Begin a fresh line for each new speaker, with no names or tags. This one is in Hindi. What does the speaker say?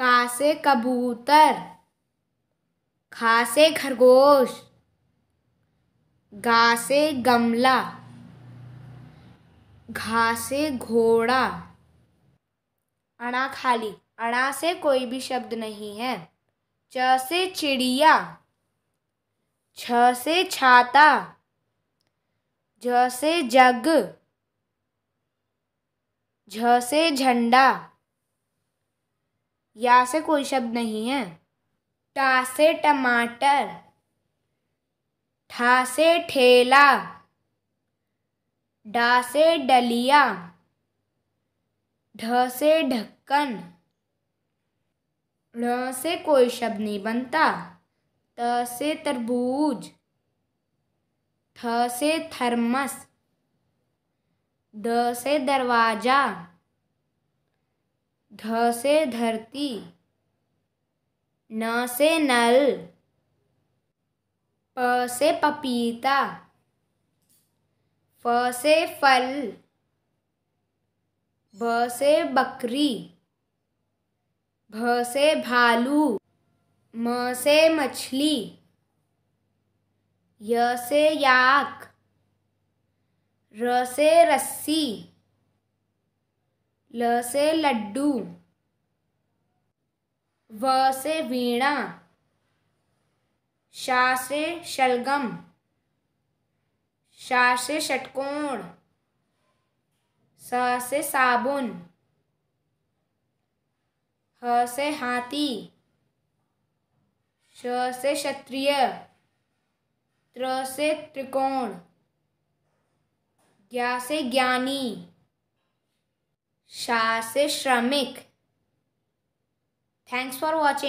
का से कबूतर खा से खरगोश गा से गमला घा से घोड़ा। अणा खाली। अणा से कोई भी शब्द नहीं है। च से चिड़िया, छ से छाता, ज से जग झ से झंडा। या से कोई शब्द नहीं है। टा से टमाटर, ठा से ठेला, डा से डलिया, ढ से ढक्कन ण से कोई शब्द नहीं बनता। त से तरबूज थ से थर्मस द से दरवाज़ा ध से धरती, न से नल, प से पपीता, फ से फल ब से बकरी, भ से भालू, म से मछली, य से याक, र से रस्सी। ल से लड्डू, व से वीणा, शा से शलगम, शा से षटकोण, स से साबुन, ह से हाथी, श से क्षत्रिय, त्र से त्रिकोण, ज्ञा से ज्ञानी। Shah Shramik. Thanks for watching.